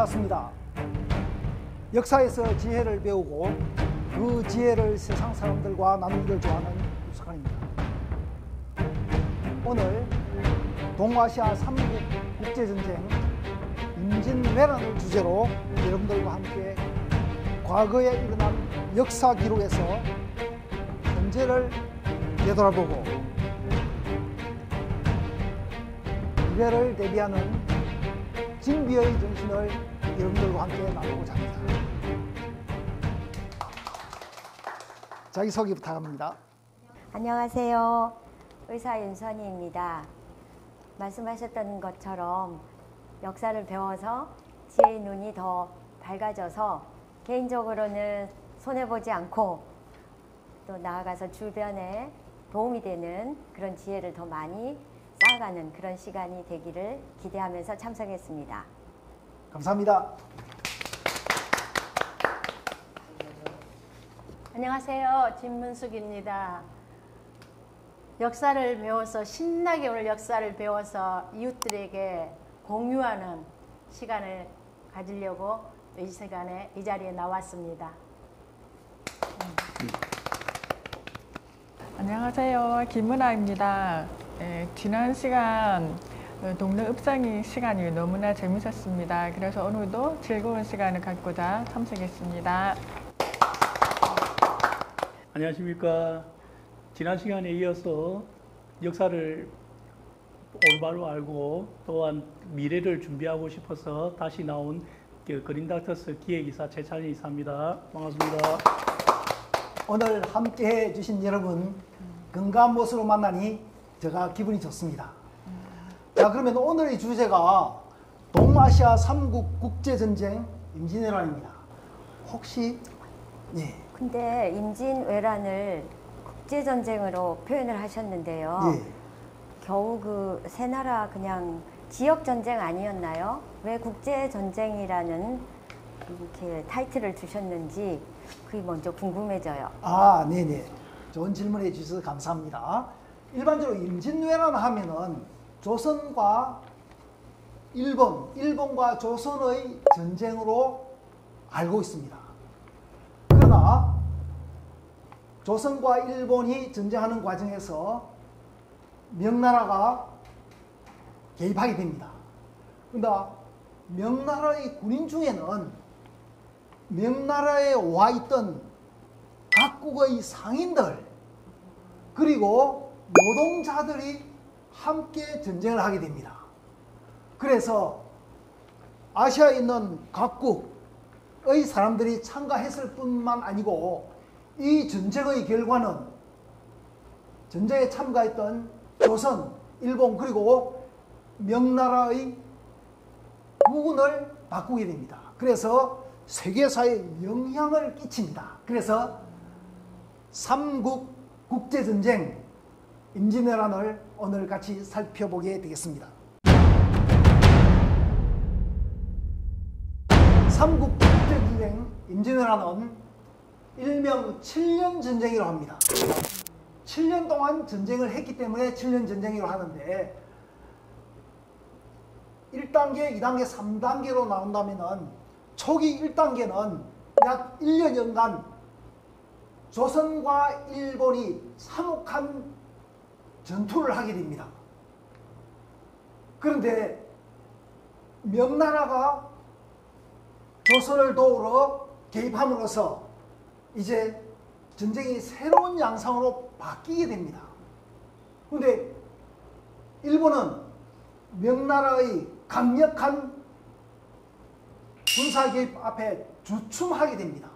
반갑습니다. 역사에서 지혜를 배우고 그 지혜를 세상 사람들과 나누기를 좋아하는 유석환입니다. 오늘 동아시아 3국 국제전쟁 임진왜란을 주제로 여러분들과 함께 과거에 일어난 역사 기록에서 현재를 되돌아보고 미래를 대비하는 진비의 정신을 여러분들과 함께 나누고자 합니다. 자기소개 부탁합니다. 안녕하세요. 의사 윤선희입니다. 말씀하셨던 것처럼 역사를 배워서 지혜의 눈이 더 밝아져서 개인적으로는 손해보지 않고 또 나아가서 주변에 도움이 되는 그런 지혜를 더 많이 쌓아가는 그런 시간이 되기를 기대하면서 참석했습니다. 감사합니다. 안녕하세요. 진문숙입니다. 역사를 배워서 신나게 오늘 역사를 배워서 이웃들에게 공유하는 시간을 가지려고 이 시간에 이 자리에 나왔습니다. 안녕하세요. 김은아입니다. 예, 지난 시간 어, 동네 읍상이 시간이 너무나 재밌었습니다. 그래서 오늘도 즐거운 시간을 갖고자 참석했습니다. 안녕하십니까. 지난 시간에 이어서 역사를 올바로 알고 또한 미래를 준비하고 싶어서 다시 나온 그 그린닥터스 기획이사 최찬희 이사입니다. 반갑습니다. 오늘 함께 해 주신 여러분 건강한 모습으로 만나니 제가 기분이 좋습니다. 자 그러면 오늘의 주제가 동아시아 3국 국제전쟁 임진왜란입니다. 혹시 예, 근데 임진왜란을 국제전쟁으로 표현을 하셨는데요. 예. 겨우 그 세 나라 그냥 지역 전쟁 아니었나요? 왜 국제 전쟁이라는 이렇게 타이틀을 주셨는지 그게 먼저 궁금해져요. 아, 네네. 좋은 질문해 주셔서 감사합니다. 일반적으로 임진왜란 하면은 조선과 일본, 일본과 조선의 전쟁으로 알고 있습니다. 그러나 조선과 일본이 전쟁하는 과정에서 명나라가 개입하게 됩니다. 그러나 명나라의 군인 중에는 명나라에 와 있던 각국의 상인들 그리고 노동자들이 함께 전쟁을 하게 됩니다. 그래서 아시아에 있는 각국의 사람들이 참가했을 뿐만 아니고 이 전쟁의 결과는 전쟁에 참가했던 조선, 일본 그리고 명나라의 부군을 바꾸게 됩니다. 그래서 세계사에 영향을 끼칩니다. 그래서 삼국 국제전쟁 임진왜란을 오늘 같이 살펴보게 되겠습니다. 삼국 국제전쟁 임진왜란은 일명 7년 전쟁이라고 합니다. 7년 동안 전쟁을 했기 때문에 7년 전쟁이라고 하는데 1단계, 2단계, 3단계로 나온다면 초기 1단계는 약 1년여간 조선과 일본이 참혹한 전투를 하게 됩니다. 그런데 명나라가 조선을 도우러 개입함으로써 이제 전쟁이 새로운 양상으로 바뀌게 됩니다. 그런데 일본은 명나라의 강력한 군사 개입 앞에 주춤하게 됩니다.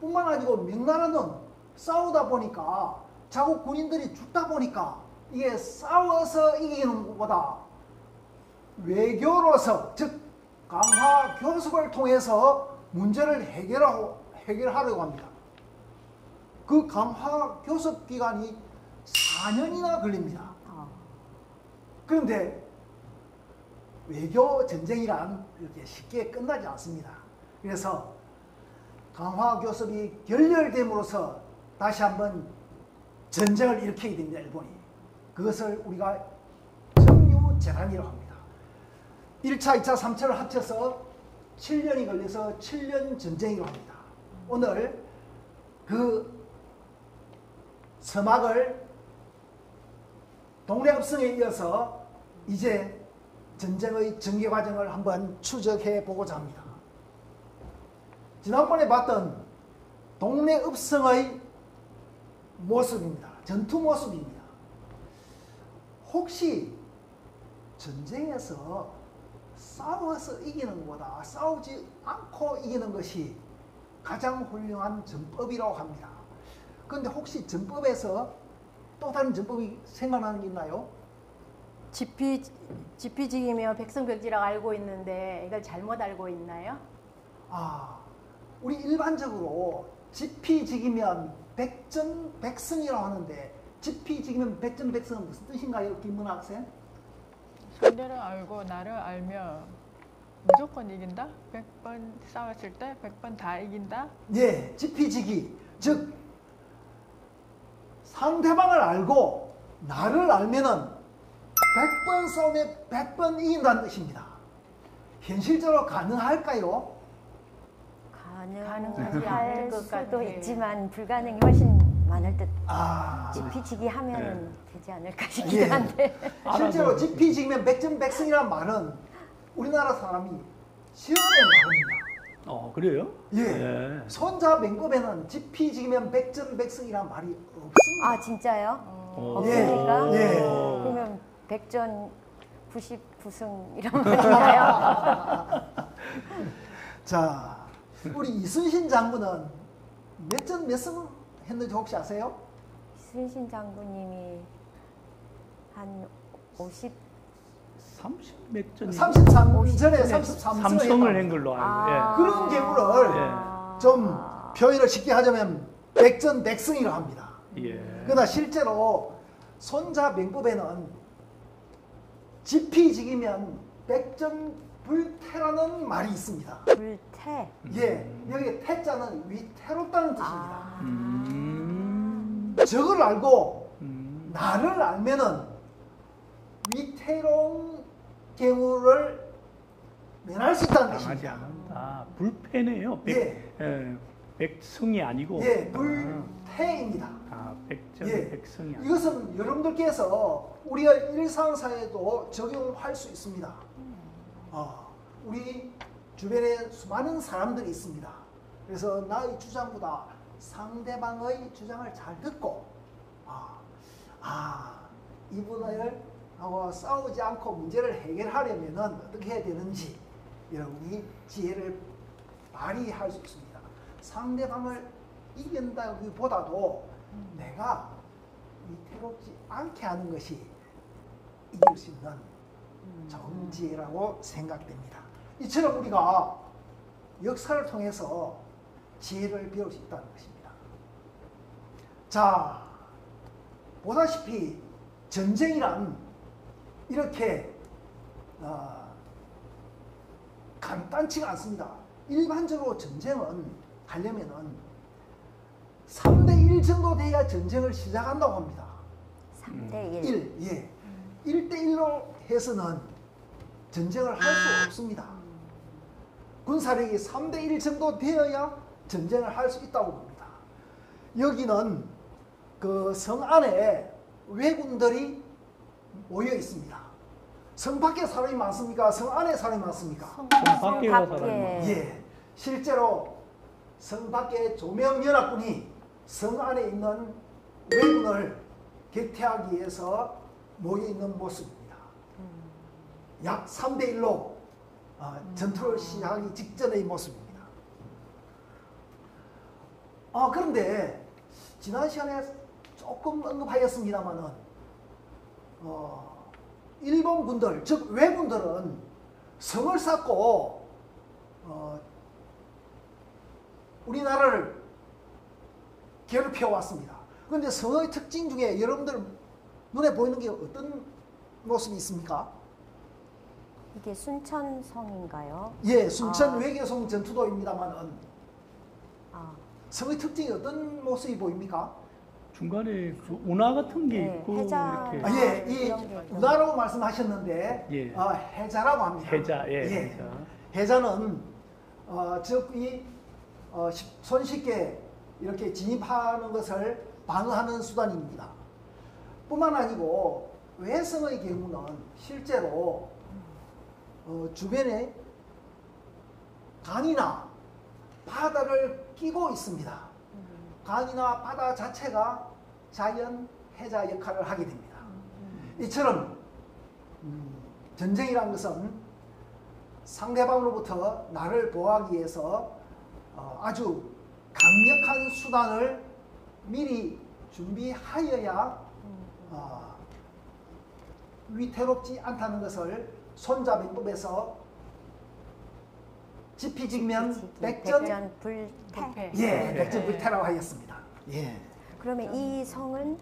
뿐만 아니고 명나라는 싸우다 보니까 자국 군인들이 죽다 보니까 이게 싸워서 이기는 것보다 외교로서 즉 강화 교섭을 통해서 문제를 해결하고 해결하려고 합니다. 그 강화 교섭 기간이 4년이나 걸립니다. 그런데 외교 전쟁이란 이렇게 쉽게 끝나지 않습니다. 그래서 강화 교섭이 결렬됨으로써 다시 한번 전쟁을 일으키게 됩니다. 일본이. 그것을 우리가 정유재단이라고 합니다. 1차, 2차, 3차를 합쳐서 7년이 걸려서 7년 전쟁이라고 합니다. 오늘 그 서막을 동래읍성에 이어서 이제 전쟁의 전개 과정을 한번 추적해 보고자 합니다. 지난번에 봤던 동래읍성의 모습입니다. 전투 모습입니다. 혹시 전쟁에서 싸워서 이기는 것보다 싸우지 않고 이기는 것이 가장 훌륭한 전법이라고 합니다. 그런데 혹시 전법에서 또 다른 전법이 생각나는 게 있나요? 지피 지피지기며 백성벽지라고 알고 있는데 이걸 잘못 알고 있나요? 아, 우리 일반적으로 지피지기면 백전백승이라고 하는데 지피지기면 백전백승은 무슨 뜻인가요, 김문 학생? 상대를 알고 나를 알면 무조건 이긴다? 100번 싸웠을 때 100번 다 이긴다? 예, 지피지기. 즉, 상대방을 알고 나를 알면은 100번 싸움에 100번 이긴다는 뜻입니다. 현실적으로 가능할까요? 가능하지 않을 것 수도 같아요. 있지만 불가능이 훨씬 많을 듯. 아, 지피지기 하면은 네. 되지 않을까 싶긴 예. 한데. 실제로 알아도- 지피지기면 백전 백승이라는 말은 우리나라 사람이 말입니다. 어 그래요? 예. 손자 맹법에는 지피지기면 백전 백승이라는 말이 없습니다. 아 진짜요? 어. 예. 없습니까? 예. 그러면 백전 99승 이런 말인가요? 자, 우리 이순신 장군은 몇전몇승 했는지 혹시 아세요? 순신 장군님이 한 50, 30몇 전 33전에 33승을 삼성을 한 걸로 알고. 아. 그런 경우를 아. 좀 표현을 쉽게 하자면 백전백승이라고 합니다. 예. 예. 그러나 실제로 손자 명법에는 지피지기면 백전 불태라는 말이 있습니다. 불태. 예, 여기 태자는 위태롭다는 뜻입니다. 아. 음. 적을 알고 음. 나를 알면은 위태로운 경우를 면할 수 있다는 뜻입니다. 않는다. 불패네요. 백, 예. 예, 백승이 아니고. 예, 불태입니다. 아, 백전 예. 백승이 아니고. 이것은 여러분들께서 우리가 일상사에도 적용할 수 있습니다. 어, 우리 주변에 수많은 사람들이 있습니다. 그래서 나의 주장보다 상대방의 주장을 잘 듣고, 아, 아 이분을 하고 싸우지 않고 문제를 해결하려면 어떻게 해야 되는지 여러분이 지혜를 발휘할 수 있습니다. 상대방을 이긴다기보다도 내가 위태롭지 않게 하는 것이 이길 수 있는 좋은 지혜라고 생각됩니다. 이처럼 우리가 역사를 통해서 지혜를 배울 수 있다는 것입니다. 자, 보다시피 전쟁이란 이렇게 어, 간단치가 않습니다. 일반적으로 전쟁은 하려면은 3대 1 정도 돼야 전쟁을 시작한다고 합니다. 3대 1. 1, 예. 1대 1로 해서는 전쟁을 할 수 없습니다. 군사력이 3대 1 정도 되어야 전쟁을 할 수 있다고 봅니다. 여기는 그 성 안에 왜군들이 모여 있습니다. 성 밖에 사람이 많습니까? 성 안에 사람이 많습니까? 성 밖에. 사람이 예. 실제로 성 밖에 조명연합군이 성 안에 있는 왜군을 격퇴하기 위해서 모여 있는 모습입니다. 약 3대 1로 어, 전투를 시작하기 직전의 모습입니다. 아, 그런데 지난 시간에 조금 언급하였습니다만은 어, 일본 군들, 즉 왜군들은 성을 쌓고 어, 우리나라를 괴롭혀 왔습니다. 그런데 성의 특징 중에 여러분들 눈에 보이는 게 어떤 모습이 있습니까? 이게 순천성인가요? 예, 순천 아. 외교성 전투도입니다만은 아, 성의 특징이 어떤 모습이 보입니까? 중간에 그 운하 같은 게 네, 있고 해자. 이렇게 아, 예, 이 그런 게 있죠. 운하라고 말씀하셨는데 예. 어, 해자라고 합니다. 해자, 예, 해자. 해자는 어, 적이 어, 쉽- 손쉽게 이렇게 진입하는 것을 방어하는 수단입니다. 뿐만 아니고 외성의 경우는 실제로 어, 주변에 강이나 바다를 끼고 있습니다. 강이나 바다 자체가 자연 해자 역할을 하게 됩니다. 이처럼 음, 전쟁이란 것은 상대방으로부터 나를 보호하기 위해서 어, 아주 강력한 수단을 미리 준비하여야 어, 위태롭지 않다는 것을 손자병법에서 지피직면 백전 백전 불태. 불패. 예 백전 불태라고 하였습니다. 예. 그러면 이 성은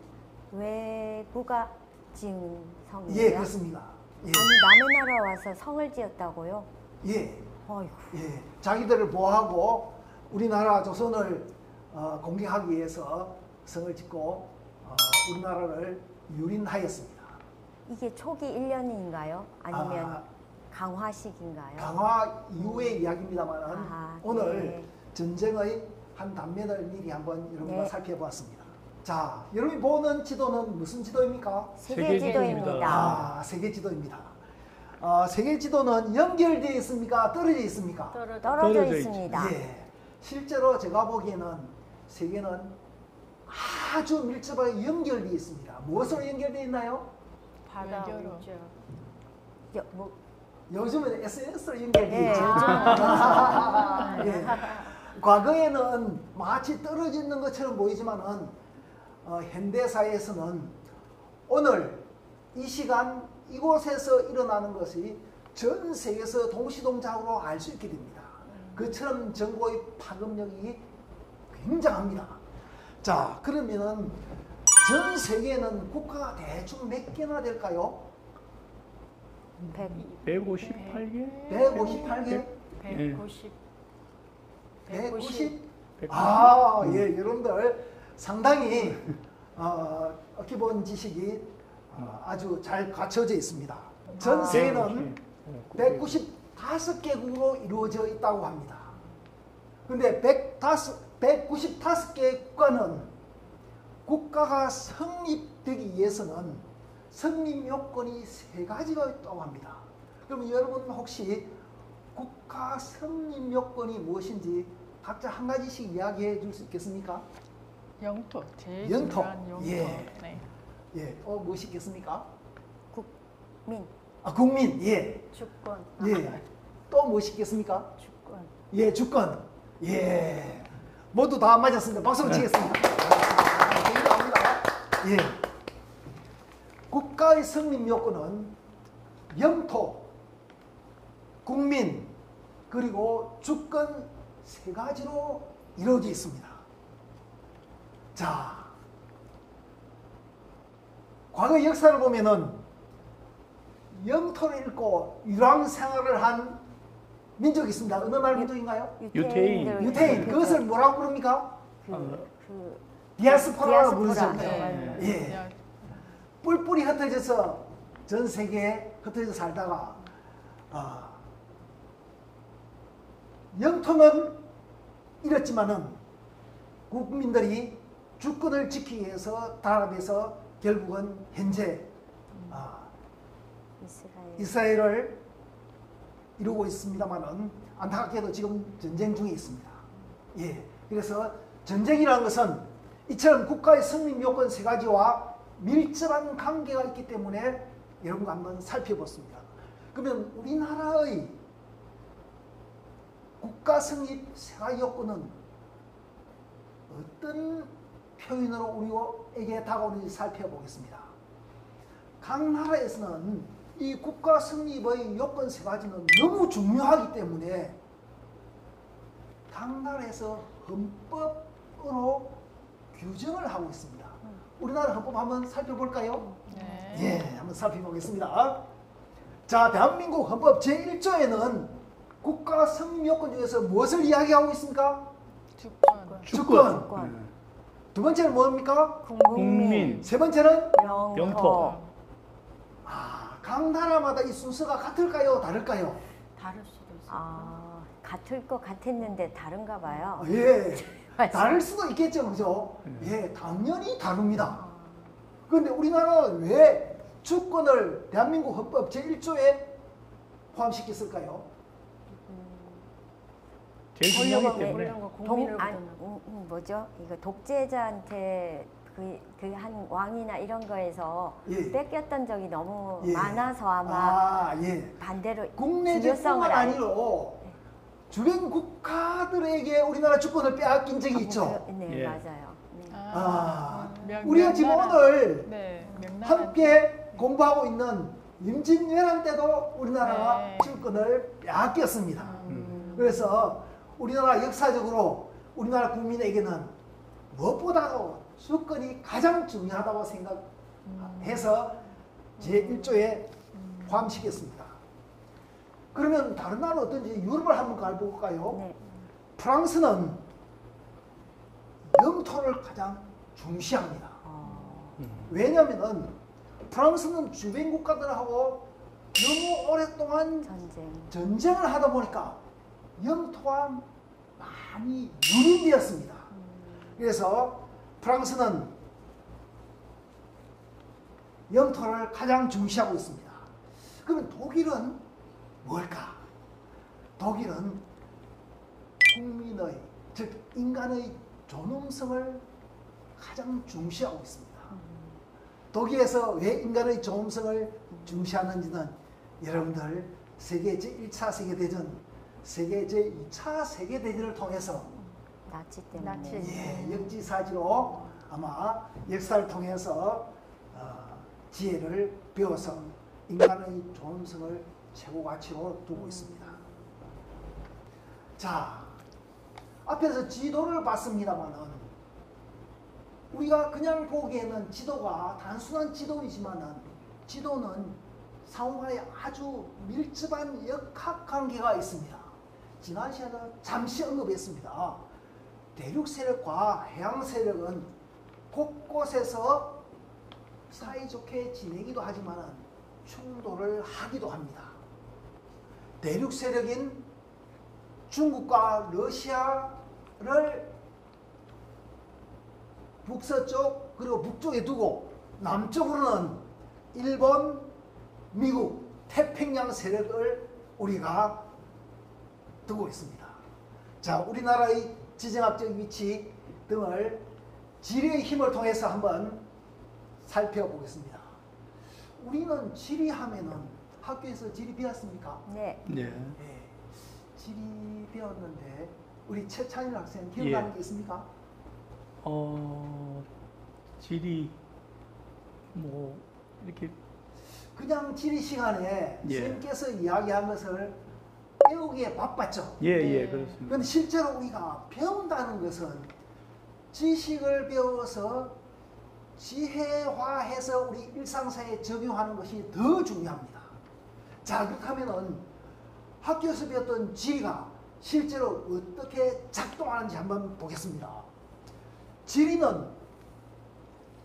외부가 지은 성이에요? 예, 그렇습니다. 예, 아니 남의 나라 와서 성을 지었다고요? 예, 어이구. 예. 자기들을 보호하고 우리나라 조선을 어, 공격하기 위해서 성을 짓고 어, 우리나라를 유린하였습니다. 이게 초기 1년인가요? 아니면 아, 강화식인가요? 강화 이후의 이야기입니다만 아하, 오늘 네. 전쟁의 한 단면을 미리 한번 여러분과 네. 살펴보았습니다. 자, 여러분이 보는 지도는 무슨 지도입니까? 세계 세계 지도입니다. 지도입니다. 아, 세계 지도입니다. 어, 세계 지도는 연결되어 있습니까? 떨어져 있습니까? 떨어져. 떨어져 떨어져 있습니다. 예. 실제로 제가 보기에는 세계는 아주 밀접하게 연결되어 있습니다. 무엇으로 연결되어 있나요? 위죠. 여- 뭐, 요즘은 SNS로 연결되어 예, 있죠. 예. 과거에는 마치 떨어져 있는 것처럼 보이지만은 어, 현대사에서는 오늘 이 시간 이곳에서 일어나는 것이 전 세계에서 동시동작으로 알 수 있게 됩니다. 그처럼 정보의 파급력이 굉장합니다. 자, 그러면은 전 세계에는 국가가 대충 몇 개나 될까요? 백, 158개? 158개? 190. 190? 190? 아, 예, 여러분들 상당히 어, 기본 지식이 어, 아주 잘 갖춰져 있습니다. 전 아. 세계는 네. 195개국으로 이루어져 있다고 합니다. 근데 195개 국가는 국가가 성립되기 위해서는 성립 요건이 세 가지가 있다고 합니다. 그럼 여러분 혹시 국가 성립 요건이 무엇인지 각자 한 가지씩 이야기해 줄 수 있겠습니까? 영토 제일 영토. 중요한 영토. 예. 네. 예, 어 무엇이 있겠습니까? 민, 아, 국민, 예, 주권. 예. 또 무엇이 있겠습니까? 주권. 예, 주권. 예. 모두 다 맞았습니다. 박수를 치겠습니다. 아. 예. 국가의 성립 요건은 영토, 국민, 그리고 주권 세 가지로 이루어져 있습니다. 자, 과거 역사를 보면은 영토를 잃고 유랑 생활을 한 민족이 있습니다. 어느 나라 민족인가요? 유태인. 유태인. 그- 그것을 뭐라고 부릅니까? 그, 어. 그 디아스포라라고 부르죠. 네. 예. 야, 뿔뿔이 흩어져서 전 세계에 흩어져 살다가 아, 영토는 잃었지만은 국민들이 주권을 지키기 위해서 단합해서 결국은 현재 아, 이스라엘. 이스라엘 을 이루고 있습니다만은 안타깝게도 지금 전쟁 중에 있습니다. 예. 그래서 전쟁이라는 것은 이처럼 국가의 성립 요건 세 가지와 밀접한 관계가 있기 때문에 여러분과 한번 살펴봤습니다. 그러면 우리나라의 국가 성립 세 가지 요건은 어떤 표현으로 우리에게 다가오는지 살펴보겠습니다. 각 나라에서는 이 국가 성립의 요건 세 가지는 너무 중요하기 때문에 각 나라에서 헌법으로 규정을 하고 있습니다. 우리나라 헌법 한번 살펴볼까요? 네. 예, 한번 살펴보겠습니다. 자, 대한민국 헌법 제1조에는 국가 요건 중에서 무엇을 이야기하고 있습니까? 주권. 주권. 주권. 두 번째는 뭡니까? 국민. 세 번째는 영토. 영토. 아, 각 나라마다 이 순서가 같을까요? 다를까요? 다를 수도 있어요. 아, 같을 것 같았는데 다른가 봐요. 예. 맞아요. 다를 수도 있겠죠, 그죠? 예, 당연히 다릅니다. 그런데 우리나라는 왜 주권을 대한민국 헌법 제1조에 포함시켰을까요? 제일 중요하기 때문에 동, 안, 보는 음, 음, 뭐죠? 이거 독재자한테 그그한 왕이나 이런 거에서 예. 뺏겼던 적이 너무 예. 많아서 아마 아, 예. 반대로 국내 알- 아니로 주변 국가들에게 우리나라 주권을 빼앗긴 적이 있죠. 그- 네, 예. 맞아요. 네. 아, 명- 우리가 지금 명나라. 오늘 네, 명나라. 함께 공부하고 있는 임진왜란 때도 우리나라가 네. 주권을 빼앗겼습니다. 음. 그래서 우리나라 역사적으로 우리나라 국민에게는 무엇보다도 주권이 가장 중요하다고 생각해서 제1조에 포함시켰습니다. 그러면 다른 나라 어떤지 유럽을 한번 가볼까요? 네. 프랑스는 영토를 가장 중시합니다. 어, 왜냐하면 프랑스는 주변 국가들하고 너무 오랫동안 전쟁. 전쟁을 하다 보니까 영토가 많이 유린되었습니다. 그래서 프랑스는 영토를 가장 중시하고 있습니다. 그러면 독일은 뭘까? 독일은 국민의 즉 인간의 존엄성을 가장 중시하고 있습니다. 독일에서 왜 인간의 존엄성을 중시하는지는 여러분들 세계 제1차 세계대전, 세계 제2차 세계대전을 통해서 나치 때문에. 예, 역지사지로 아마 역사를 통해서 어, 지혜를 배워서 인간의 존엄성을 최고 가치로 두고 있습니다. 자, 앞에서 지도를 봤습니다만은 우리가 그냥 보기에는 지도가 단순한 지도이지만은 지도는 상호간에 아주 밀접한 역학 관계가 있습니다. 지난 시간에 잠시 언급했습니다. 대륙 세력과 해양 세력은 곳곳에서 사이좋게 지내기도 하지만 충돌을 하기도 합니다. 대륙 세력인 중국과 러시아를 북서쪽 그리고 북쪽에 두고 남쪽으로는 일본, 미국, 태평양 세력을 우리가 두고 있습니다. 자, 우리나라의 지정학적 위치 등을 지리의 힘을 통해서 한번 살펴보겠습니다. 우리는 지리 하면은 학교에서 지리 배웠습니까? 네. 네. 네. 지리 배웠는데 우리 최찬일 학생 기억나는 예. 게 있습니까? 어 지리 뭐 이렇게 그냥 지리 시간에 예. 선생님께서 이야기한 것을 배우기에 바빴죠. 예예 네. 그렇습니다. 그런데 실제로 우리가 배운다는 것은 지식을 배워서 지혜화해서 우리 일상사에 적용하는 것이 더 중요합니다. 자, 그렇다면은 학교에서 배웠던 지리가 실제로 어떻게 작동하는지 한번 보겠습니다. 지리는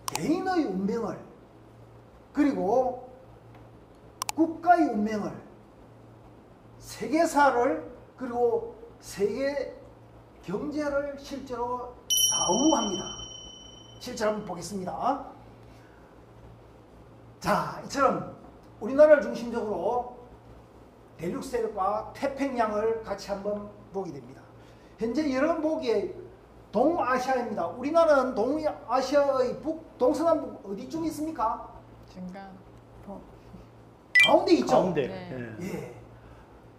개인의 운명을 그리고 국가의 운명을 세계사를 그리고 세계 경제를 실제로 좌우합니다. 실제로 한번 보겠습니다. 자, 이처럼 우리나라를 중심적으로 대륙 세력과 태평양을 같이 한번 보게 됩니다. 현재 여러분 보기에 동아시아입니다. 우리나라는 동아시아의 북, 동서남북 어디쯤 있습니까? 중간. 가운데 있죠. 가운데. 네. 예. 예.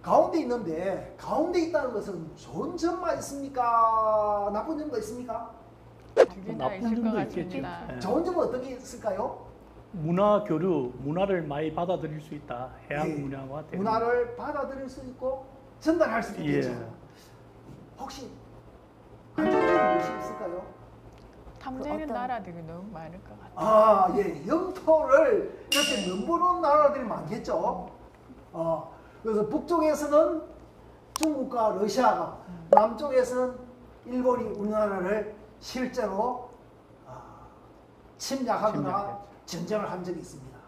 가운데 있는데 가운데 있다는 것은 좋은 점만 있습니까? 나쁜 점도 있습니까? 나쁜 점도 있겠죠. 좋은 점은 어떤 게 있을까요? 문화 교류, 문화를 많이 받아들일 수 있다. 해양 예. 문화와 대륙. 문화를 받아들일 수 있고 전달할 수 있겠죠. 예. 혹시 점은 무엇이 있을까요? 탐지는 어떤- 나라들이 너무 많을 것 같아요. 아, 예, 영토를 이렇게 넘보는 나라들이 많겠죠. 어, 그래서 북쪽에서는 중국과 러시아가, 남쪽에서는 일본이 우리나라를 실제로 아, 침략하거나 침략했죠. 전쟁을 한 적이 있습니다.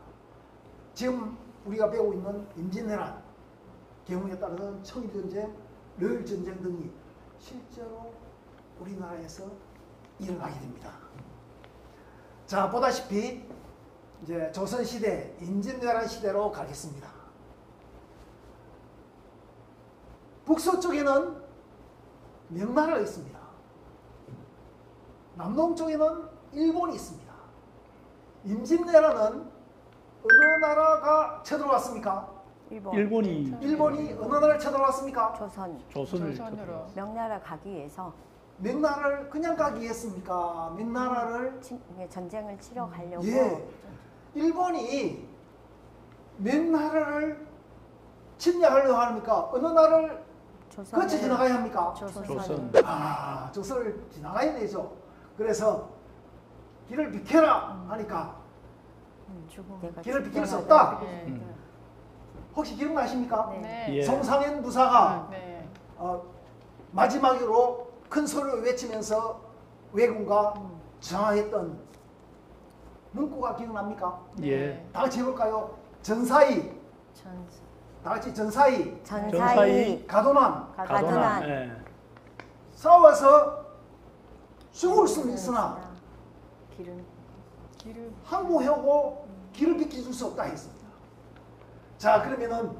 지금 우리가 배우고 있는 임진왜란 경우에 따라서는 청일전쟁, 를 전쟁 등이 실제로 우리나라에서 일어나게 됩니다. 자 보다시피 이제 조선 시대 임진왜란 시대로 가겠습니다. 북서쪽에는 명나라가 있습니다. 남동쪽에는 일본이 있습니다. 임진왜란은 어느 나라가 쳐들어왔습니까? 일본, 일본 이 일본이 어느 나라를 쳐들어왔습니까? 조선, 조선을 조선으로. 명나라 가기 위해서 명나라를 그냥 가기 했습니까? 명나라를 친- 예, 전쟁을 치러 가려고 예. 일본이 명나라를 침략하려고 합니까? 어느 나라를 조선을 거쳐 지나가야 합니까? 조선을 조선. 아, 조선을 지나가야 되죠. 그래서 길을 비켜라 하니까 내가 길을 비킬 수 없다. 예. 음. 혹시 기억나십니까? 네. 네. 예. 송상현 부사가 네. 어, 마지막으로 큰 소리를 외치면서 왜군과 저항했던 문구가 기억납니까? 예. 다 같이 해볼까요? 전사이, 전사. 다 같이 전사이, 전사이 전사이 가도남, 가도난. 예. 싸워서 죽을 수는 있으나 길은 길을 항복하고 길을 비켜줄 수 없다 했습니다. 자 그러면은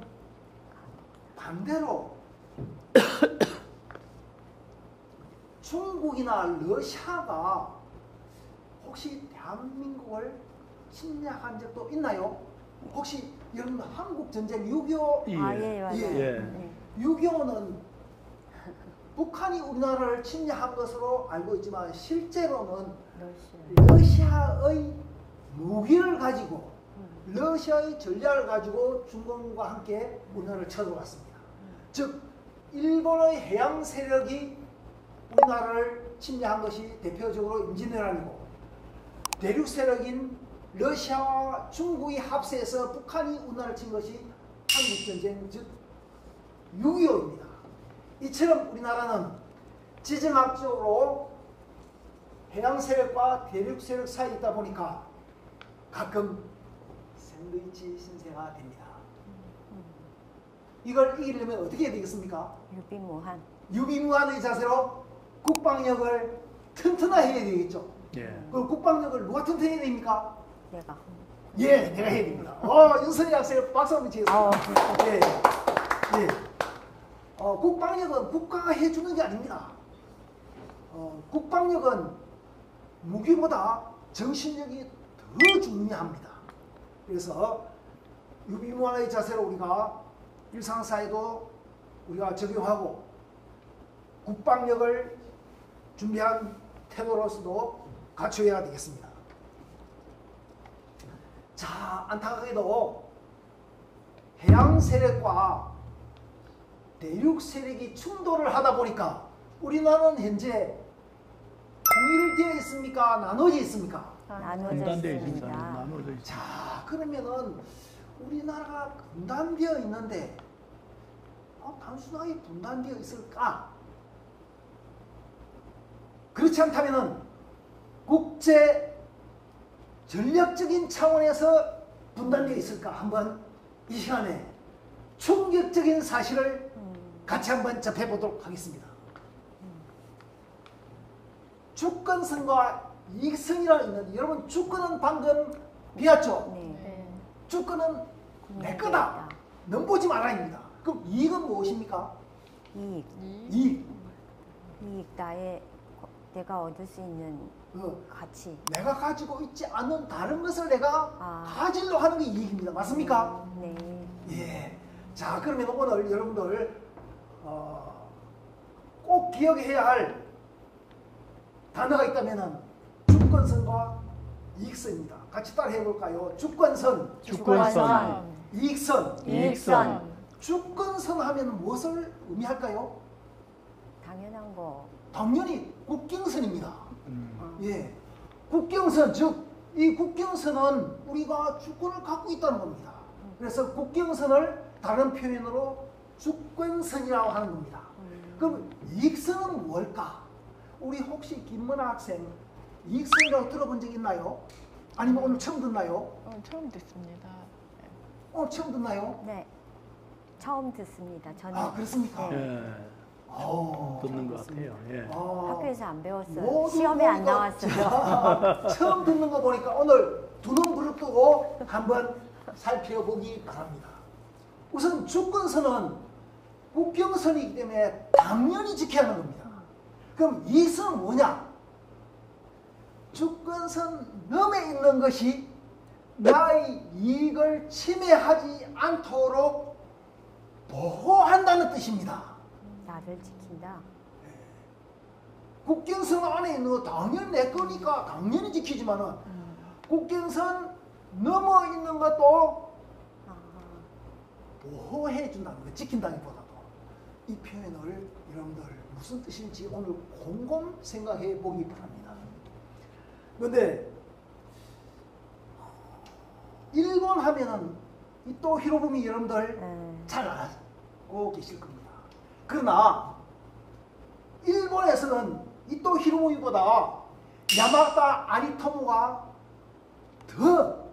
반대로 중국이나 러시아가 혹시 대한민국을 침략한 적도 있나요? 혹시 여러분 한국 전쟁 6.25 예. 아, 예, 맞아요. 예. 예. 네. 6.25는 북한이 우리나라를 침략한 것으로 알고 있지만 실제로는 러시아. 러시아의 무기를 가지고 러시아의 전략을 가지고 중공과 함께 우리나라를 쳐들어왔습니다. 즉 일본의 해양 세력이 우리나라를 침략한 것이 대표적으로 임진왜란이고 대륙 세력인 러시아와 중국이 합세해서 북한이 우리나라를 친 것이 한국전쟁 즉 6.25입니다. 이처럼 우리나라는 지정학적으로 해양 세력과 대륙 세력 사이에 있다 보니까 가끔 샌드위치 신세가 됩니다. 이걸 이기려면 어떻게 해야 되겠습니까? 유비무한 유비무한의 자세로 국방력을 튼튼하게 해야 되겠죠. 예. 그 국방력을 누가 튼튼해야 됩니까? 내가 예, 내가 해야 됩니다. 어, 윤선희 학생 박수 한번 치겠습니다. 어. 예, 예. 어, 국방력은 국가가 해주는 게 아닙니다. 어, 국방력은 무기보다 정신력이 더 중요합니다. 그래서 유비무한의 자세로 우리가 일상사에도 우리가 적용하고 국방력을 준비한 태도로서도 갖춰야 되겠습니다. 자, 안타깝게도 해양 세력과 대륙 세력이 충돌을 하다 보니까 우리나라는 현재 통일되어 있습니까? 나눠져 있습니까? 나눠져 분단되어 있습니다. 있습니다. 나눠져 있습니다. 자, 그러면은 우리나라가 분단되어 있는데 어, 단순하게 분단되어 있을까? 그렇지 않다면은 국제 전략적인 차원에서 분단되어 있을까? 한번 이 시간에 충격적인 사실을 같이 한번 접해보도록 하겠습니다. 주권성과 이익성이라는 있는데 여러분 주권은 방금 비었죠? 네. 네. 주권은 내 거다. 넘보지 말아입니다. 그럼 이익은 무엇입니까? 이익 이 이익. 이익 나의 내가 얻을 수 있는 어, 가치 내가 가지고 있지 않은 다른 것을 내가 아. 가지려 하는 게 이익입니다. 맞습니까? 네. 예. 자, 그러면 오늘 여러분들 어, 꼭 기억해야 할 단어가 있다면은 주권선과 이익선입니다. 같이 따라 해볼까요? 주권선, 주권선, 이익선. 이익선 주권선 하면 무엇을 의미할까요? 당연한 거 당연히 국경선입니다. 음. 예. 국경선, 즉, 이 국경선은 우리가 주권을 갖고 있다는 겁니다. 그래서 국경선을 다른 표현으로 주권선이라고 하는 겁니다. 그럼 이익선은 뭘까? 우리 혹시 김문아 학생 이익선이라고 들어본 적 있나요? 아니면 오늘 처음 듣나요? 어, 처음 듣습니다. 오늘 처음 듣나요? 네 처음 듣습니다. 저는 아, 그렇습니까? 네. 예. 어, 듣는 것 같아요. 예. 아, 학교에서 안 배웠어요. 시험에 안 나왔어요. 처음 듣는 거 보니까 오늘 두 눈 부릅뜨고 한번 살펴보기 바랍니다. 우선 주권선은 국경선이기 때문에 당연히 지켜야 하는 겁니다. 그럼 이 선은 뭐냐? 주권선 넘에 있는 것이 나의 이익을 침해하지 않도록 보호한다는 뜻입니다. 나를 지킨다. 국경선 안에 있는 거 당연히 내 거니까 당연히 지키지만 은 국경선 넘어 있는 것도 아, 보호해 준다는 거 지킨다기보다도 이 표현을 여러분들 무슨 뜻인지 오늘 곰곰 생각해 보기 바랍니다. 그런데 일본 하면은 이또 히로부미 여러분들 네. 잘 알고 계실 겁니다. 그러나 일본에서는 이또 히로부미보다 야마다 아리토모가 더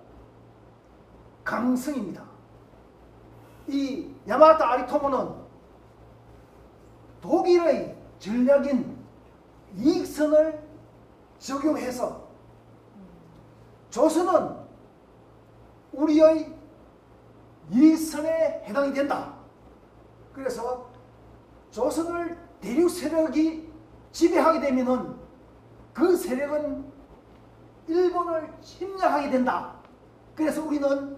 강성입니다. 이 야마다 아리토모는 독일의 전략인 이익선을 적용해서 조선은 우리의 이익선에 해당이 된다. 그래서 조선을 대륙 세력이 지배하게 되면은 그 세력은 일본을 침략하게 된다. 그래서 우리는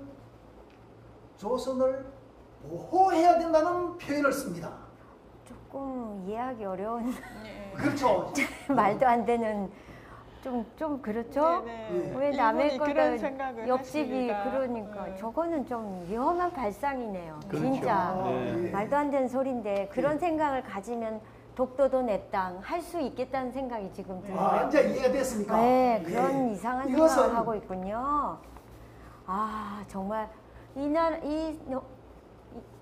조선을 보호해야 된다는 표현을 씁니다. 이해하기 어려운 그렇죠. 말도 안 되는 좀 좀 그렇죠? 네네. 왜 남의 일본이 거를 그런 생각을 옆집이 하시니까. 그러니까 네. 저거는 좀 위험한 발상이네요. 그렇죠. 진짜 네. 말도 안 되는 소리인데 그런 네. 생각을 가지면 독도도 내 땅 할 수 있겠다는 생각이 지금 들어요. 아, 이제 이해가 됐습니까? 네, 예. 그런 이상한 이것은 생각을 하고 있군요. 아, 정말 이 나라 이,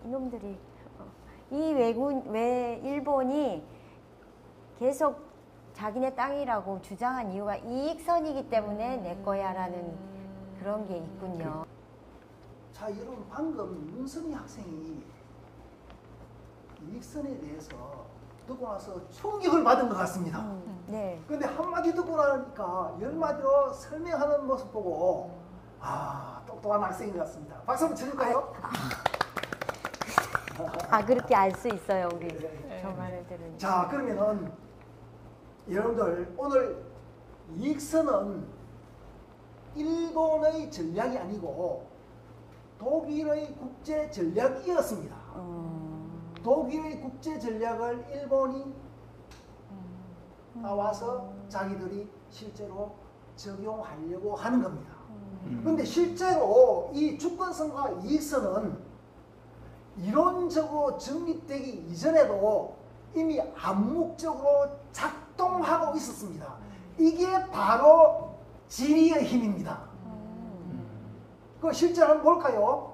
이놈들이 어, 이 외군 외 일본이 계속 자기네 땅이라고 주장한 이유가 이익선이기 때문에 내 거야라는 그런 게 있군요. 자, 여러분 방금 윤선희 학생이 이익선에 대해서 듣고 나서 충격을 받은 것 같습니다. 음, 네. 근데 한마디 듣고 나니까 열마디로 설명하는 모습 보고 아 똑똑한 학생인 것 같습니다. 박수 한번 쳐줄까요? 아 그렇게 알 수 있어요 우리 네. 저 말을 들으니. 자 그러면은 여러분들 오늘 이익선은 일본의 전략이 아니고 독일의 국제 전략이었습니다. 음, 독일의 국제 전략을 일본이 나와서 자기들이 실제로 적용하려고 하는 겁니다. 음. 그런데 실제로 이 주권선과 이익선은 이론적으로 정립되기 이전에도 이미 암묵적으로 작동하고 있었습니다. 이게 바로 지리의 힘입니다. 그 실제로 한번 볼까요?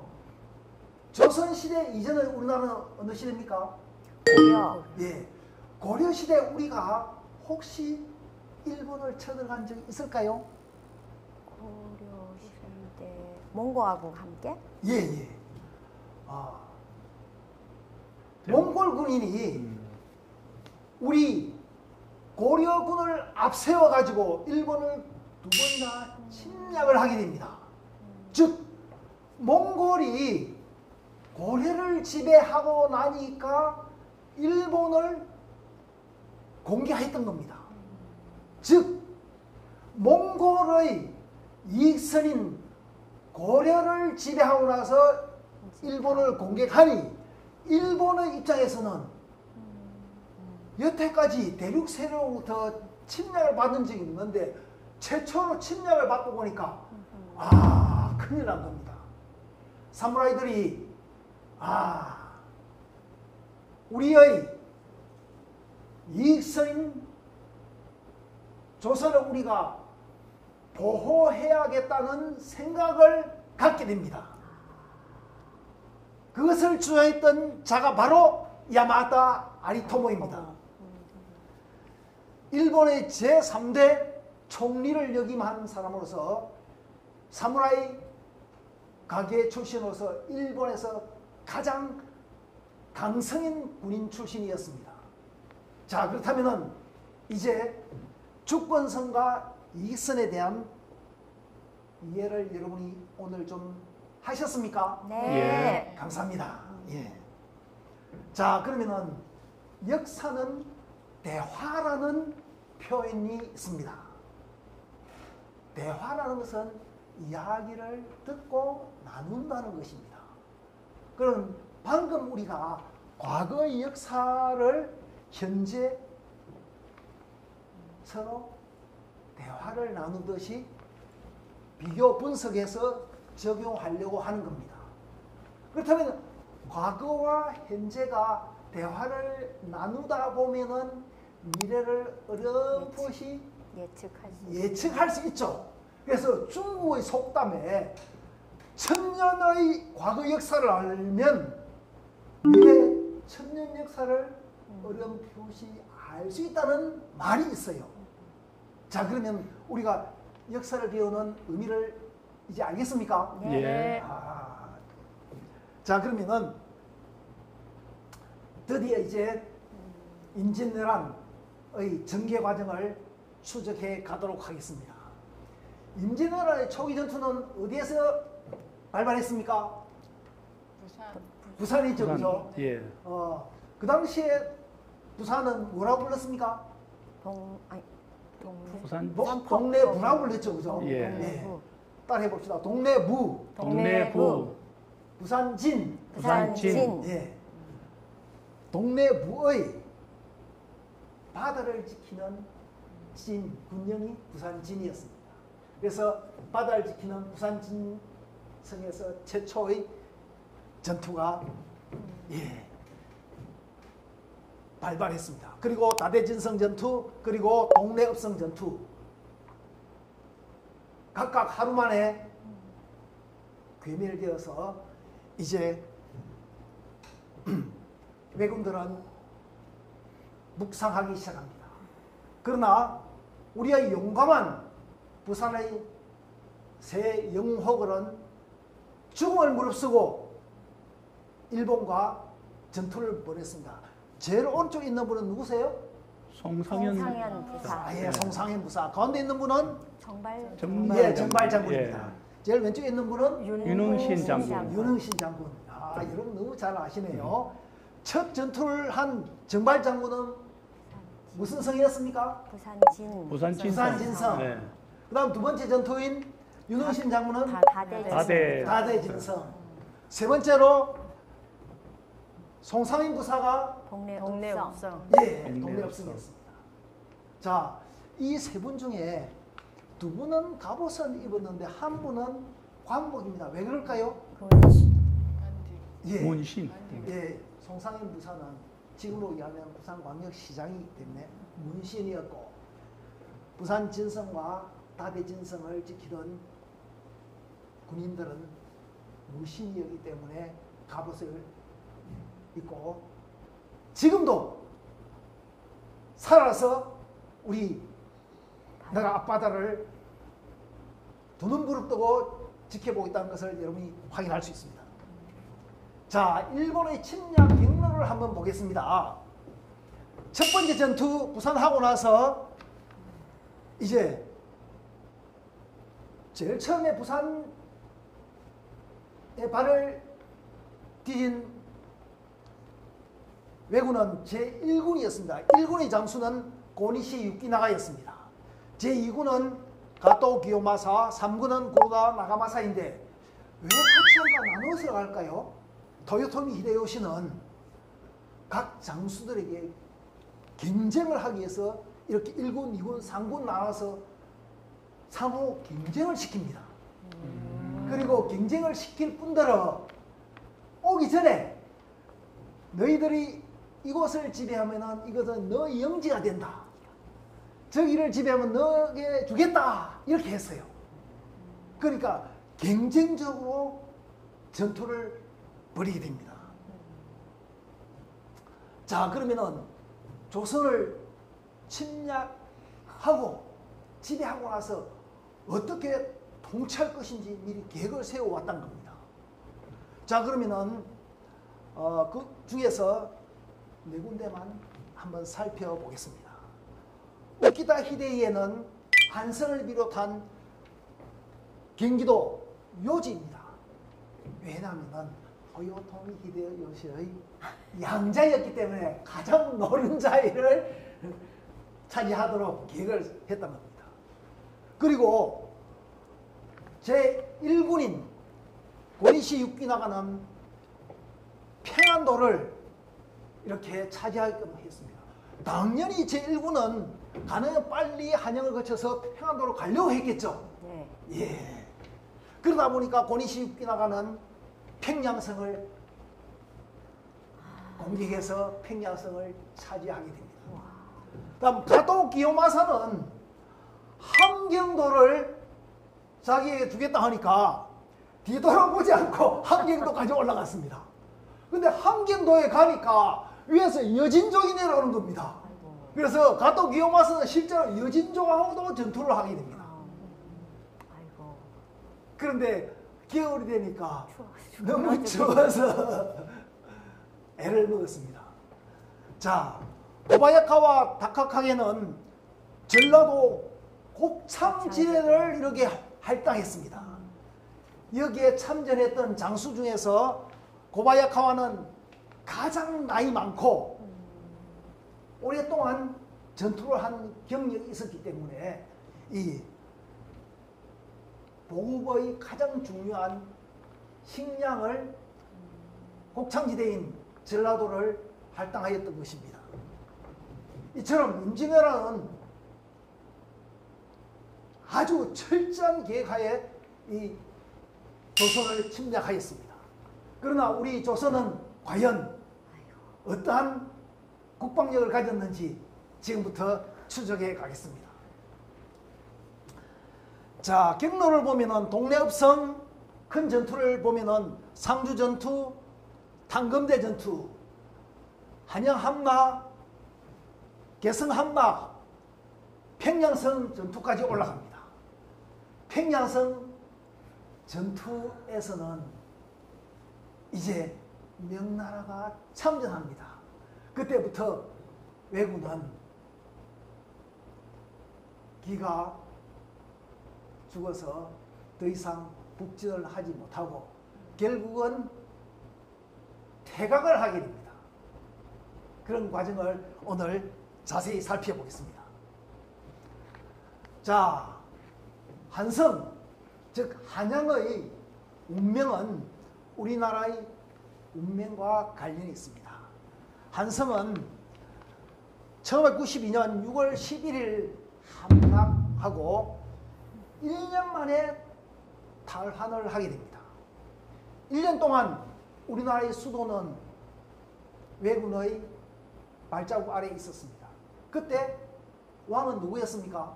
조선시대 이전의 우리나라는 어느 시대입니까? 고려. 예. 고려시대 우리가 혹시 일본을 쳐들어간 적이 있을까요? 고려 시대 몽고하고 함께? 예, 예. 아. 몽골 군인이 음. 우리 고려군을 앞세워 가지고 일본을 두 번이나 침략을 하게 됩니다. 즉 몽골이 고려를 지배하고 나니까 일본을 공격했던 겁니다. 즉 몽골의 이익선인 고려를 지배하고 나서 일본을 공격하니 일본의 입장에서는 여태까지 대륙 세력으로부터 침략을 받은 적이 있는데 최초로 침략을 받고 보니까 아 큰일 난 겁니다. 사무라이들이 아 우리의 이익선인 조선을 우리가 보호해야겠다는 생각을 갖게 됩니다. 그것을 주장했던 자가 바로 야마다 아리토모입니다. 일본의 제3대 총리를 역임한 사람으로서 사무라이 가게 출신으로서 일본에서 가장 강성인 군인 출신이었습니다. 자 그렇다면은 이제 주권선과 이익선에 대한 이해를 여러분이 오늘 좀 하셨습니까? 네. 감사합니다. 예. 자, 그러면은 역사는 대화라는 표현이 있습니다. 대화라는 것은 이야기를 듣고 나눈다는 것입니다. 그럼 방금 우리가 과거의 역사를 현재 서로 대화를 나누듯이 비교 분석해서 적용하려고 하는 겁니다. 그렇다면 과거와 현재가 대화를 나누다 보면은 미래를 어렴풋이 예측할 수 예측할 수 있죠. 그래서 중국의 속담에 천년의 과거 역사를 알면 미래 천년 역사를 어렴풋이 알 수 있다는 말이 있어요. 자 그러면 우리가 역사를 배우는 의미를 이제 알겠습니까? 네. 예. 아, 자 그러면은 드디어 이제 임진왜란의 전개 과정을 추적해 가도록 하겠습니다. 임진왜란의 초기 전투는 어디에서 발발했습니까? 부산 부산이죠, 부산, 그죠? 예. 어, 그 당시에 부산은 뭐라고 불렀습니까? 동 아니 동네 부산 동네 법. 부라고 불렀죠, 그죠? 예. 동네부. 따라 해 봅시다. 동네부, 동네 부 부산 진, 부산 진 예. 동네부의 바다를 지키는 진 군령이 부산 진이었습니다. 그래서 바다를 지키는 부산 진 성에서 최초의 전투가 예, 발발했습니다. 그리고 다대진성 전투, 그리고 동래읍성 전투 각각 하루 만에 괴멸되어서 이제 왜군들은 묵상하기 시작합니다. 그러나 우리의 용감한 부산의 새 영호걸은 죽음을 무릅쓰고 일본과 전투를 벌였습니다. 제일 오른쪽에 있는 분은 누구세요? 송상현 송상현 부사. 아, 예, 송상현 부사. 가운데 있는 분은 정발 정말 예, 정발 장군입니다. 예. 제일 왼쪽에 있는 분은 윤흥신 장군. 윤흥신 장군. 아, 여러분 너무 잘 아시네요. 첫 전투를 한 정발 장군은 무슨 성이었습니까? 부산진 부산 진성. 부산 진성. 네. 그다음 두 번째 전투인 윤흥신 장군은 다 다대 다대. 다대 진성. 세 번째로 송상인 부사가 동네 동네 읍성. 읍성. 예, 동네 동네업성이었습니다. 자, 이 세 분 중에 두 분은 갑옷을 입었는데 한 분은 관복입니다. 왜 그럴까요? 예, 문신. 예, 송상인 부사는 지금으로 얘기하면 부산광역시장이기 때문에 문신이었고 부산 진성과 다대 진성을 지키던 군인들은 무신이었기 때문에 갑옷을 입고 지금도 살아서 우리 나라 앞바다를 두 눈 부릅 뜨고 지켜보고 있다는 것을 여러분이 확인할 수 있습니다. 자, 일본의 침략 경로를 한번 보겠습니다. 첫 번째 전투 부산하고 나서 이제 제일 처음에 부산에 발을 디딘 왜군은 제1군이었습니다. 1군의 장수는 고니시 유키나가였습니다. 제2군은 가토 기요마사, 3군은 고다 나가마사인데 왜 한가 나눠서 갈까요? 토요토미 히데요시는 각 장수들에게 경쟁을 하기 위해서 이렇게 1군, 2군, 3군 나눠서 상호 경쟁을 시킵니다. 그리고 경쟁을 시킬 뿐더러 오기 전에 너희들이 이곳을 지배하면은 이것은 너의 영지가 된다. 저기를 지배하면 너에게 주겠다. 이렇게 했어요. 그러니까 경쟁적으로 전투를 벌이게 됩니다. 자, 그러면은 조선을 침략하고 지배하고 나서 어떻게 통치할 것인지 미리 계획을 세워왔다는 겁니다. 자, 그러면은 어, 그 중에서 네 군데만 한번 살펴보겠습니다. 오키다 히데이에는 한성을 비롯한 경기도 요지입니다. 왜냐하면 토요토미 히데요시의 양자였기 때문에 가장 노른자리를 차지하도록 계획을 했던 겁니다. 그리고 제1군인 고니시 육기나가는 평안도를 이렇게 차지하게끔 했습니다. 당연히 제1군은 가능한 빨리 한양을 거쳐서 평안도로 가려고 했겠죠. 네. 예. 그러다 보니까 고니시 육기나가는 평양성을 공격해서 평양성을 차지하게 됩니다. 다음 가토 기요마사는 함경도를 자기에게 주겠다 하니까 뒤돌아보지 않고 함경도까지 올라갔습니다. 근데 함경도에 가니까 위에서 여진족이 내려오는 겁니다. 그래서 가토 기요마사는 실제로 여진족하고도 전투를 하게 됩니다. 그런데 겨울이 되니까. 너무 추워서 애를 먹었습니다. 자, 오바야카와 다카카게는 전라도 곡창지대를 이렇게 할당했습니다. 여기에 참전했던 장수 중에서 고바야카와는 가장 나이 많고 오랫동안 전투를 한 경력이 있었기 때문에 이 보급의 가장 중요한 식량을 곡창지대인 전라도를 할당하였던 것입니다. 이처럼 임진왜란은 아주 철저한 계획하에 이 조선을 침략하였습니다. 그러나 우리 조선은 과연 어떠한 국방력을 가졌는지 지금부터 추적해 가겠습니다. 자, 경로를 보면은 동래읍성 큰 전투를 보면은 상주 전투, 당금대 전투, 한양 함락, 개성 함락, 평양성 전투까지 올라갑니다. 평양성 전투에서는 이제 명나라가 참전합니다. 그때부터 왜군은 기가 죽어서 더 이상 북진을 하지 못하고 결국은 퇴각을 하게 됩니다. 그런 과정을 오늘 자세히 살펴보겠습니다. 자, 한성, 즉 한양의 운명은 우리나라의 운명과 관련이 있습니다. 한성은 1992년 6월 11일 함락하고 1년 만에 탈환을 하게 됩니다. 1년 동안 우리나라의 수도는 왜군의 발자국 아래에 있었습니다. 그때 왕은 누구였습니까?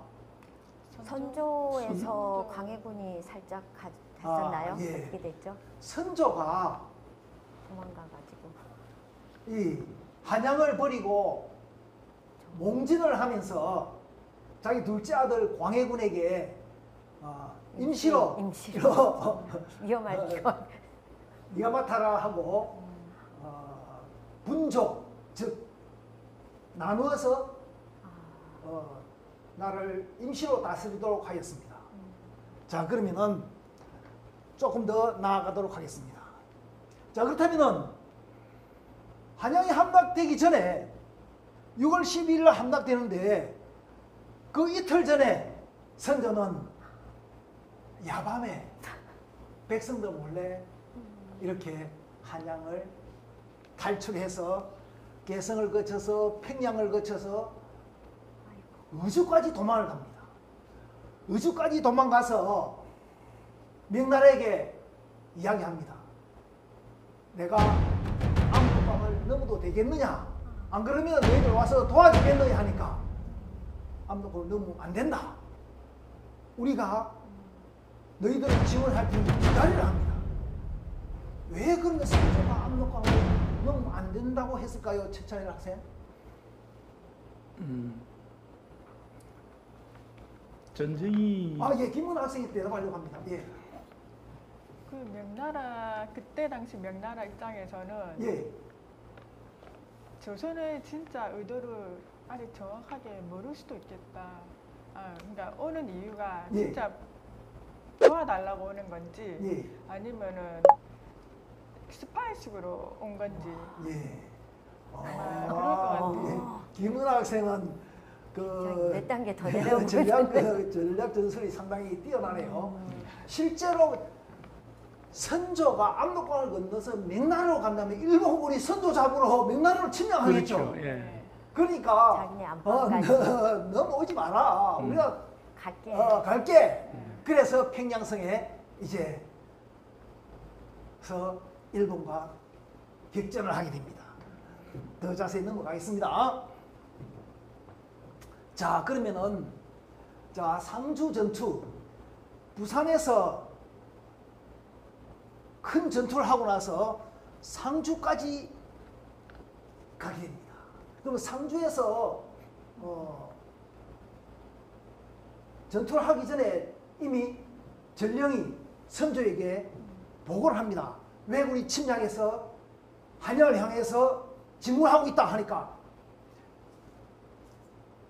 선조에서 광해군이 살짝 가, 갔었나요? 아, 예. 어떻게 됐죠? 선조가 도망가가지고. 이 한양을 버리고 몽진을 하면서 자기 둘째 아들 광해군에게 어, 임시로 임시로. 위험할 것. 네가 맡아라 하고 어, 분족 즉 나누어서 어, 나를 임시로 다스리도록 하였습니다. 자 그러면은 조금 더 나아가도록 하겠습니다. 자 그렇다면은 한양이 함락되기 전에 6월 12일 날 함락되는데 그 이틀 전에 선조는 야밤에 백성들 몰래 이렇게 한양을 탈출해서 개성을 거쳐서 평양을 거쳐서 의주까지 도망을 갑니다. 의주까지 도망가서 명나라에게 이야기합니다. 내가 압록강을 넘어도 되겠느냐? 안 그러면 너희들 와서 도와주겠느냐 하니까 압록강을 넘으면 안 된다. 우리가 너희들을 지원할 테니 기다리라 합니다. 왜 그런 것 선조가 압록강을 넘으면 안 된다고 했을까요? 최찬일 학생? 음, 전쟁이 아, 예, 김문 학생이 대답하려고 합니다. 예, 그 명나라 그때 당시 명나라 입장에서는 예, 조선의 진짜 의도를 아직 정확하게 모를 수도 있겠다. 아, 그러니까 오는 이유가 예. 진짜 도와달라고 오는 건지 예, 아니면은 스파이식으로 온 건지 예. 그럴 것 같아요. 예. 김은하 학생은 그몇 단계 더 내려오고 전략 그 전략 전술이 상당히 뛰어나네요. 실제로 선조가 압록강을 건너서 맥나루로 간다면 일본군이 선조 잡으러 맥나루를 침략하겠죠. 그렇죠. 예. 그러니까 어, 너, 넘어오지 마라. 음. 우리가 갈게. 어, 갈게. 그래서 평양성에 이제 서 일본과 격전을 하게 됩니다. 더 자세히 넘어가겠습니다. 자 그러면은 자 상주 전투 부산에서 큰 전투를 하고 나서 상주까지 가게 됩니다. 그럼 상주에서 어, 전투를 하기 전에 이미 전령이 선조에게 보고를 합니다. 왜군이 침략해서 한양을 향해서 진군하고 있다 하니까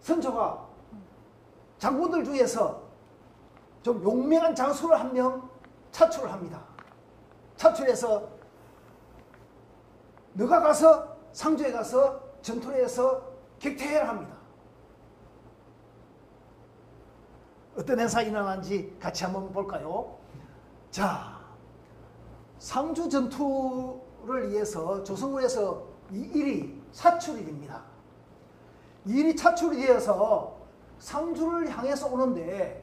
선조가 장군들 중에서 좀 용맹한 장수를 한 명 차출을 합니다. 차출해서 너가 가서 상주에 가서 전투를 해서 격퇴해야 합니다. 어떤 행사가 일어난지 같이 한번 볼까요? 자, 상주 전투를 위해서 조선군에서 이 일이 사출이 됩니다. 이 일이 차출이 되어서 상주를 향해서 오는데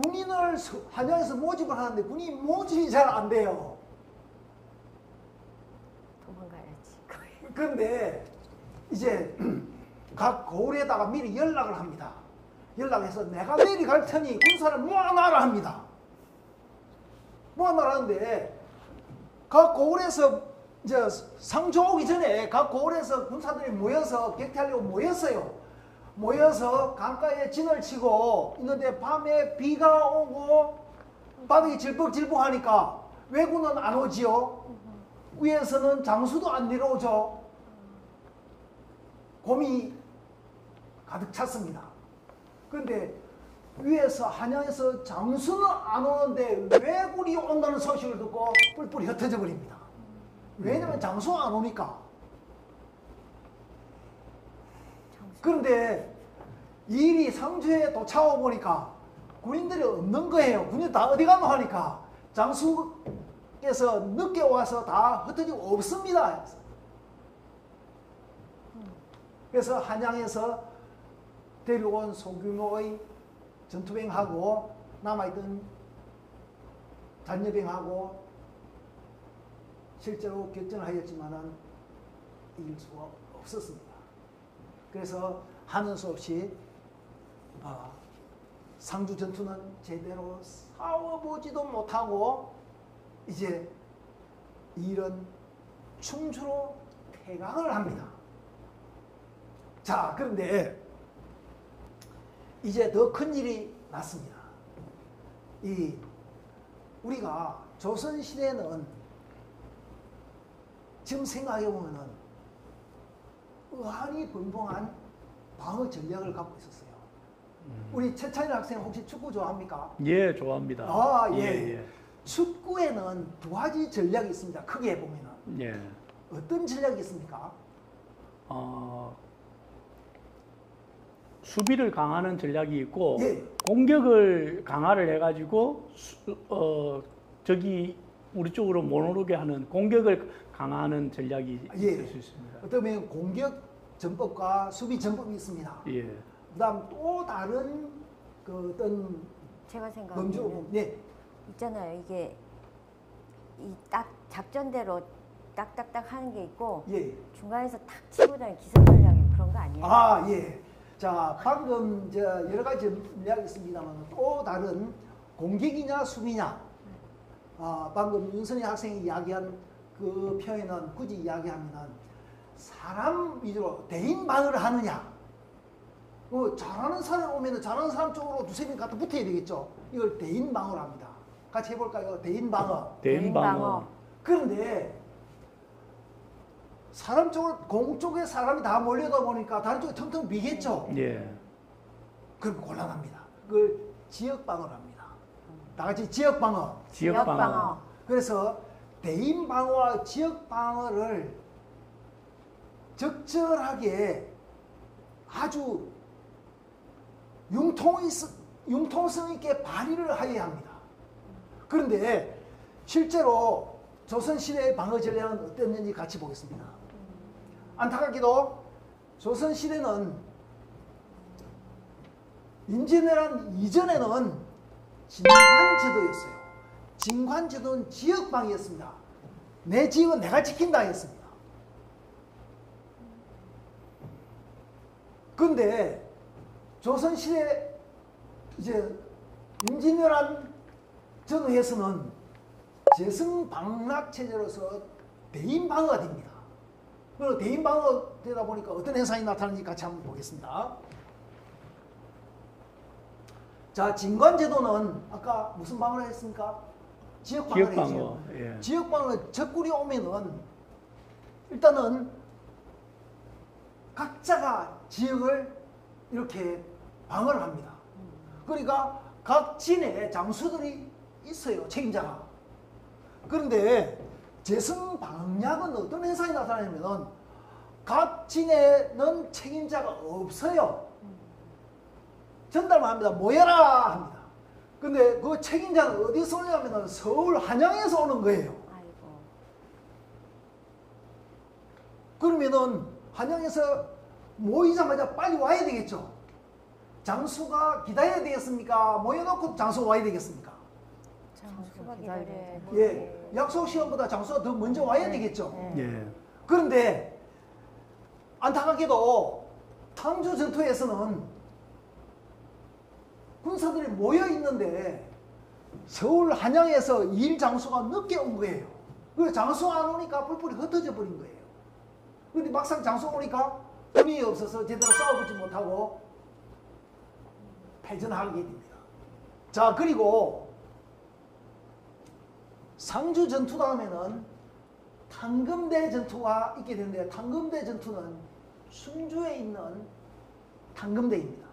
군인을 서- 한양에서 모집을 하는데 군이 모집이 잘 안 돼요. 도망가야지. 그런데 이제 각 고을에다가 미리 연락을 합니다. 연락해서 내가 내일 갈 테니 군사를 모아놔라 합니다. 모아놔라 하는데 각 고을에서 이제 상조 오기 전에 각 고을에서 군사들이 모여서 격퇴하려고 모였어요. 모여서 강가에 진을 치고 있는데 밤에 비가 오고 바닥이 질퍽질퍽하니까 왜군은 안 오지요. 위에서는 장수도 안 내려오죠. 곰이 가득 찼습니다. 그런데 위에서 한양에서 장수는 안 오는데 왜군이 온다는 소식을 듣고 뿔뿔이 흩어져 버립니다. 왜냐면 장수가 안 오니까. 그런데 이 일이 상주에 도착하고 보니까 군인들이 없는 거예요. 군인 다 어디 갔노 하니까 장수께서 늦게 와서 다 흩어지고 없습니다. 그래서 한양에서 데려온 소규모의 전투병하고 남아있던 잔여병하고 실제로 격전을 하였지만은 이길 수가 없었습니다. 그래서 하는 수 없이 아, 상주 전투는 제대로 싸워보지도 못하고 이제 이런 충주로 퇴강을 합니다. 자, 그런데 이제 더 큰 일이 났습니다. 이 우리가 조선 시대는 지금 생각해 보면은 의한이 분봉한 방어 전략을 갖고 있었어요. 우리 최찬일 학생 혹시 축구 좋아합니까? 예, 좋아합니다. 아, 예. 예, 축구에는 두 가지 전략이 있습니다. 크게 보면은 예. 예. 어떤 전략이 있습니까? 어, 수비를 강화하는 전략이 있고 예. 공격을 강화를 해가지고 수, 어, 저기 우리 쪽으로 못 오르게 하는 공격을 강화하는 전략이 예. 있을 수 있습니다. 어떤 보면 공격 전법과 수비 전법이 있습니다. 예. 그다음 또 다른 그 어떤 제가 보면 네. 있잖아요. 이게 이 딱 작전대로 딱딱딱 하는 게 있고 예. 중간에서 탁 치고 다니는 기습 전략이 그런 거 아니에요? 아, 예. 자, 방금 저 여러 가지 이야기 있습니다만 또 다른 공격이냐 수비냐. 아, 방금 윤선희 학생이 이야기한 그 표현은 굳이 이야기하면은 사람 위주로 대인방어를 하느냐. 그 잘하는 사람 오면은 잘하는 사람 쪽으로 두세 명 갖다 붙어야 되겠죠. 이걸 대인방어를 합니다. 같이 해볼까요? 대인방어. 대인 방어. 그런데 사람 쪽으로 공 쪽에 사람이 다 몰려다 보니까 다른 쪽에 텅텅 비겠죠. 예. 그럼 곤란합니다. 그걸 지역 방어를 합니다. 다 같이 지역 방어. 지역 방어. 그래서 대인 방어와 지역 방어를 적절하게 아주 융통 있, 융통성 있게 발휘를 하여야 합니다. 그런데 실제로 조선시대의 방어 전략은 어땠는지 같이 보겠습니다. 안타깝게도 조선시대는 임진왜란 이전에는 진관제도였어요. 진관제도는 지역방이었습니다. 내 지역은 내가 지킨다 했습니다. 근데 조선시대 이제 임진왜란 전후에서는 재승방락 체제로서 대인방어가 됩니다. 그리고 대인방어 되다 보니까 어떤 현상이 나타나는지 같이 한번 보겠습니다. 자, 진관제도는 아까 무슨 방어를 했습니까? 지역 방어를 지역. 방어. 예. 지역 방어 적군이 오면은 일단은 각자가 지역을 이렇게 방어를 합니다. 그러니까 각 진에 장수들이 있어요, 책임자가. 그런데 재승 방략은 어떤 현상이 나타나냐면은 각 진에는 책임자가 없어요. 전달만 합니다. 모여라 합니다. 근데 그 책임자는 어디서 오냐면은 서울 한양에서 오는 거예요. 아이고. 그러면은 한양에서 모이자마자 빨리 와야 되겠죠. 장수가 기다려야 되겠습니까? 모여놓고 장수 와야 되겠습니까? 장수가 기다려야 돼. 예, 약속 시간보다 장수가 더 먼저 와야 되겠죠. 예. 그런데 안타깝게도 탕주 전투에서는 군사들이 모여 있는데 서울 한양에서 일 장수가 늦게 온 거예요. 그 장수 안 오니까 뿔뿔이 흩어져 버린 거예요. 근데 막상 장수 오니까 힘이 없어서 제대로 싸워보지 못하고 패전하게 됩니다. 자 그리고 상주 전투 다음에는 탕금대 전투가 있게 되는데 탕금대 전투는 순주에 있는 탕금대입니다.